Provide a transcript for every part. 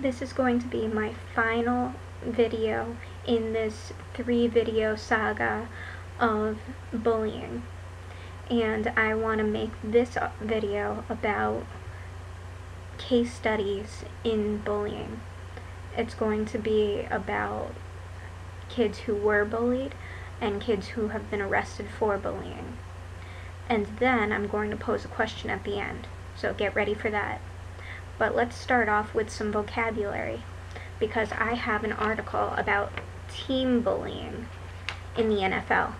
This is going to be my final video in this three video saga of bullying. And I want to make this uh, video about case studies in bullying. It's going to be about kids who were bullied and kids who have been arrested for bullying. And then I'm going to pose a question at the end, so get ready for that. But let's start off with some vocabulary, because I have an article about team bullying in the NFL.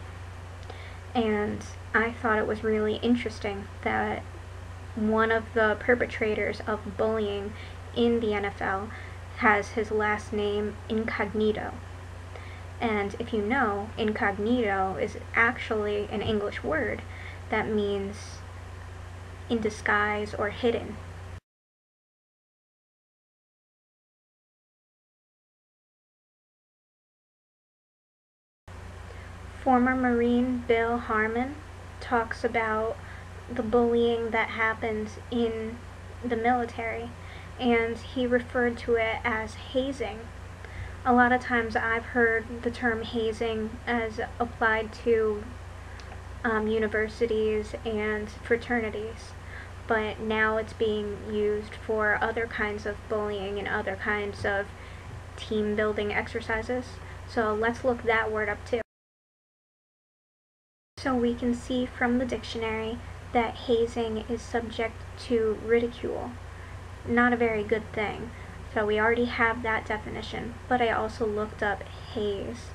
And I thought it was really interesting that one of the perpetrators of bullying in the NFL has his last name incognito. And if you know, incognito is actually an English word that means in disguise or hidden. Former Marine Bill Harmon talks about the bullying that happens in the military and he referred to it as hazing. A lot of times I've heard the term hazing as applied to um, universities and fraternities, but now it's being used for other kinds of bullying and other kinds of team building exercises. So let's look that word up too. So we can see from the dictionary that hazing is subject to ridicule. Not a very good thing. So we already have that definition, but I also looked up haze.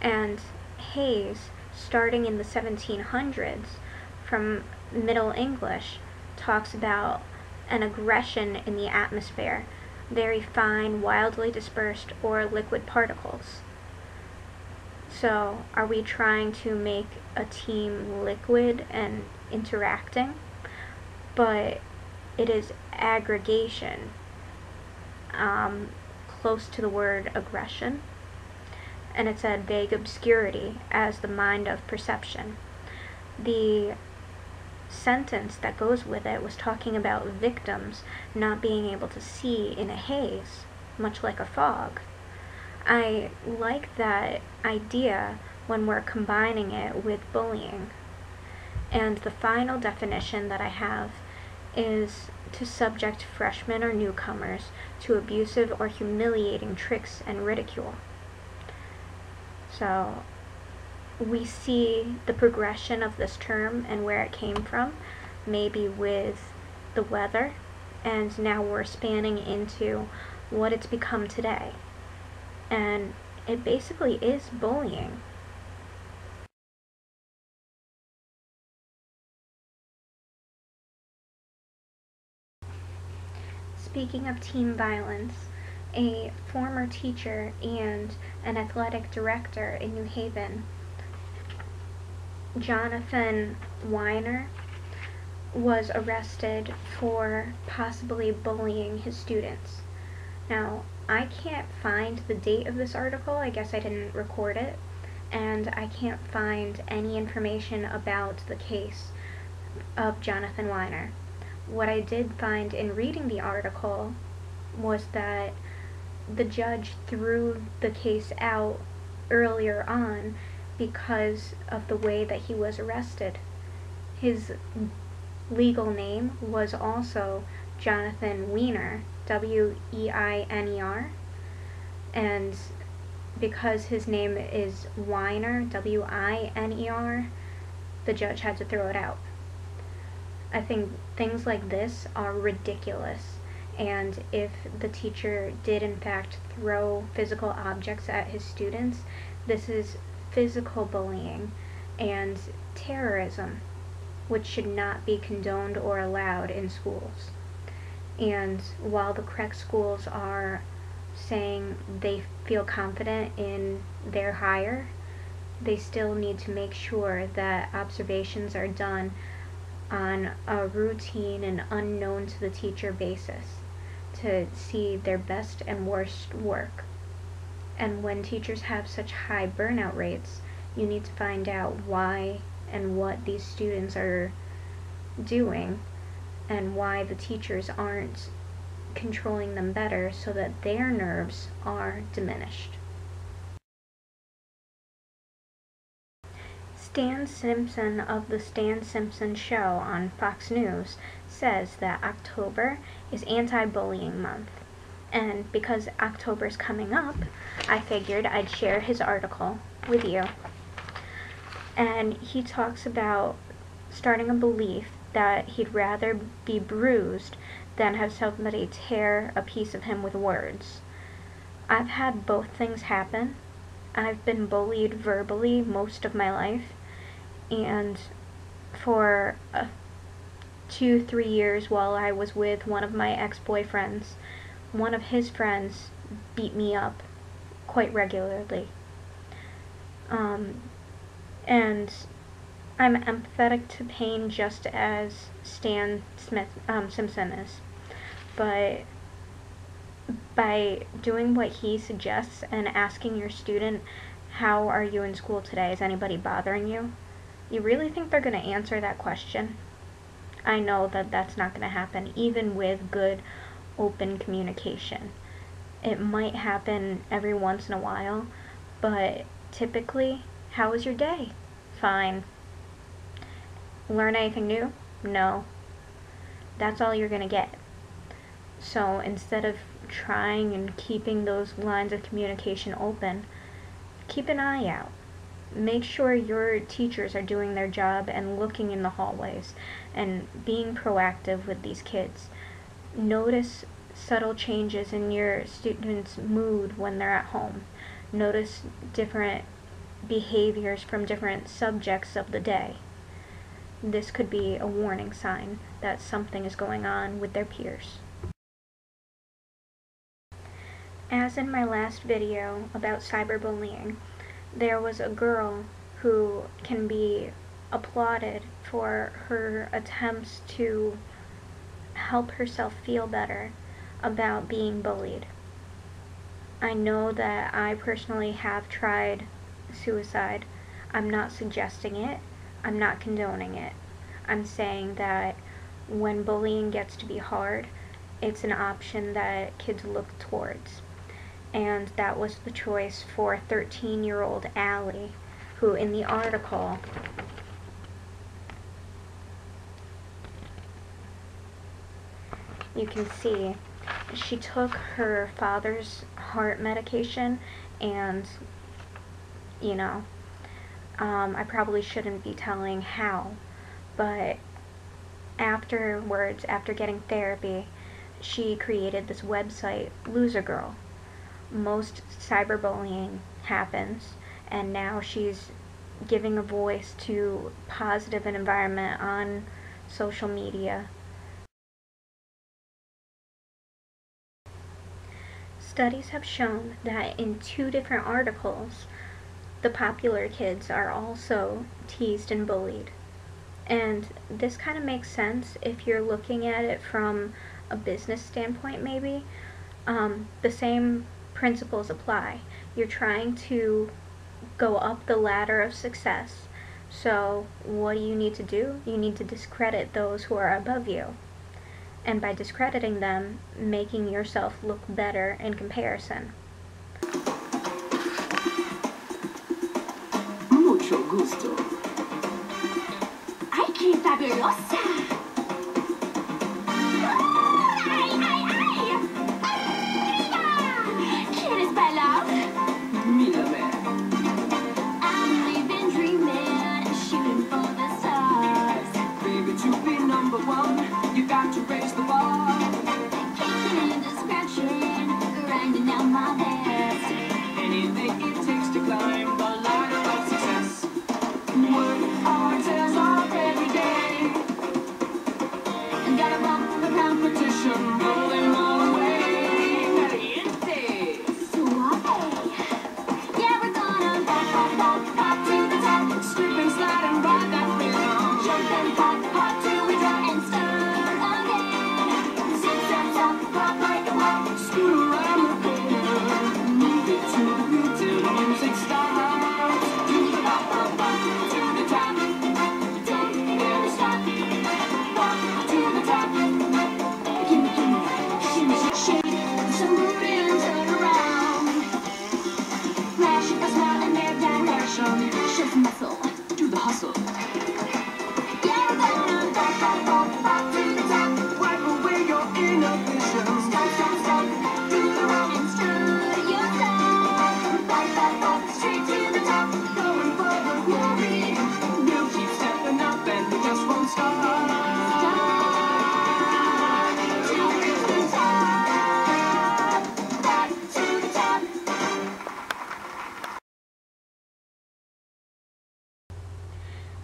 And haze, starting in the 1700s from Middle English, talks about an aggression in the atmosphere, very fine, wildly dispersed, or liquid particles. So, are we trying to make a team liquid and interacting? But it is aggregation, um, close to the word aggression, and it said vague obscurity as the mind of perception. The sentence that goes with it was talking about victims not being able to see in a haze, much like a fog. I like that idea when we're combining it with bullying. And the final definition that I have is to subject freshmen or newcomers to abusive or humiliating tricks and ridicule. So we see the progression of this term and where it came from, maybe with the weather, and now we're spanning into what it's become today. And it basically is bullying. Speaking of team violence, a former teacher and an athletic director in New Haven, Jonathan Weiner, was arrested for possibly bullying his students. Now, I can't find the date of this article, I guess I didn't record it, and I can't find any information about the case of Jonathan Weiner. What I did find in reading the article was that the judge threw the case out earlier on because of the way that he was arrested. His legal name was also Jonathan Weiner, W E I N E R, and because his name is Weiner, W I N E R, the judge had to throw it out. I think things like this are ridiculous. And if the teacher did, in fact, throw physical objects at his students, this is physical bullying and terrorism, which should not be condoned or allowed in schools. And while the correct schools are saying they feel confident in their hire, they still need to make sure that observations are done on a routine and unknown to the teacher basis to see their best and worst work. And when teachers have such high burnout rates, you need to find out why and what these students are doing and why the teachers aren't controlling them better so that their nerves are diminished. Stan Simpson of The Stan Simpson Show on Fox News says that October is anti bullying month. And because October is coming up, I figured I'd share his article with you. And he talks about starting a belief that he'd rather be bruised than have somebody tear a piece of him with words. I've had both things happen. I've been bullied verbally most of my life, and for uh, two, three years while I was with one of my ex-boyfriends, one of his friends beat me up quite regularly. Um, and I'm empathetic to pain just as Stan Smith um, Simpson is, but by doing what he suggests and asking your student, "How are you in school today? Is anybody bothering you?" You really think they're going to answer that question? I know that that's not going to happen, even with good, open communication. It might happen every once in a while, but typically, how was your day? Fine. Learn anything new? No. That's all you're going to get. So instead of trying and keeping those lines of communication open, keep an eye out make sure your teachers are doing their job and looking in the hallways and being proactive with these kids. Notice subtle changes in your students' mood when they're at home. Notice different behaviors from different subjects of the day. This could be a warning sign that something is going on with their peers. As in my last video about cyberbullying, there was a girl who can be applauded for her attempts to help herself feel better about being bullied. I know that I personally have tried suicide. I'm not suggesting it. I'm not condoning it. I'm saying that when bullying gets to be hard, it's an option that kids look towards and that was the choice for 13 year old Allie, who in the article you can see she took her father's heart medication and you know um, I probably shouldn't be telling how but afterwards after getting therapy she created this website LoserGurl most cyberbullying happens and now she's giving a voice to positive an environment on social media. Studies have shown that in two different articles, the popular kids are also teased and bullied. And this kind of makes sense if you're looking at it from a business standpoint, maybe. Um, the same principles apply. You're trying to go up the ladder of success. So what do you need to do? You need to discredit those who are above you. And by discrediting them, making yourself look better in comparison. mucho gusto. Hay que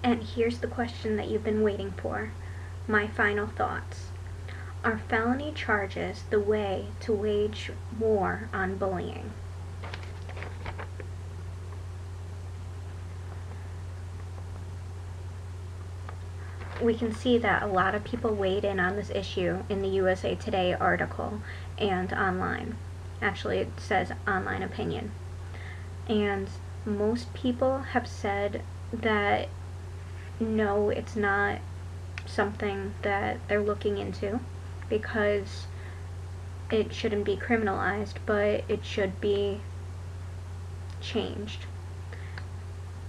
And here's the question that you've been waiting for my final thoughts. Are felony charges the way to wage war on bullying? we can see that a lot of people weighed in on this issue in the USA Today article and online. Actually, it says online opinion. And most people have said that no, it's not something that they're looking into because it shouldn't be criminalized, but it should be changed.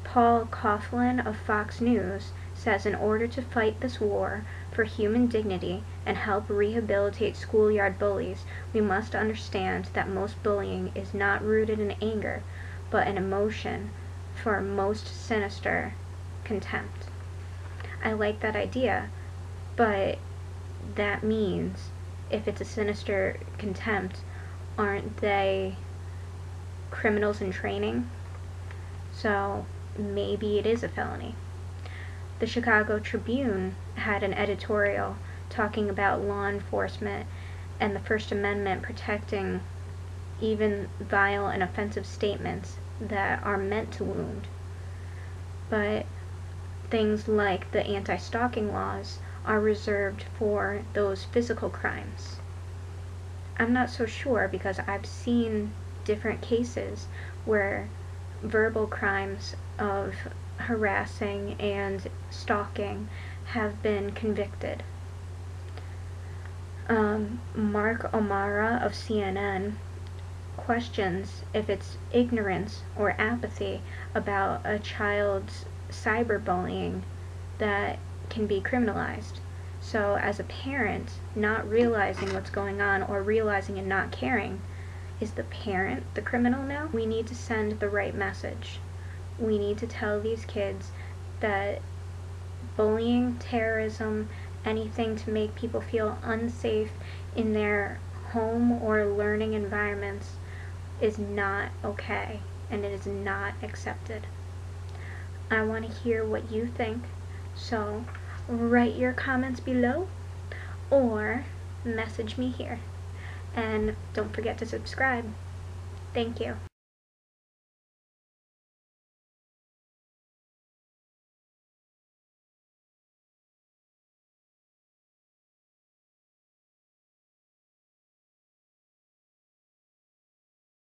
Paul Coughlin of Fox News says in order to fight this war for human dignity and help rehabilitate schoolyard bullies, we must understand that most bullying is not rooted in anger, but an emotion for most sinister contempt. I like that idea, but that means if it's a sinister contempt, aren't they criminals in training? So maybe it is a felony the Chicago Tribune had an editorial talking about law enforcement and the First Amendment protecting even vile and offensive statements that are meant to wound. But things like the anti stalking laws are reserved for those physical crimes. I'm not so sure because I've seen different cases where verbal crimes of harassing and stalking have been convicted. Um, Mark O'Mara of CNN questions if it's ignorance or apathy about a child's cyberbullying that can be criminalized. So, as a parent, not realizing what's going on or realizing and not caring, is the parent the criminal now? We need to send the right message we need to tell these kids that bullying, terrorism, anything to make people feel unsafe in their home or learning environments is not okay and it is not accepted. I want to hear what you think, so write your comments below or message me here. And don't forget to subscribe. Thank you.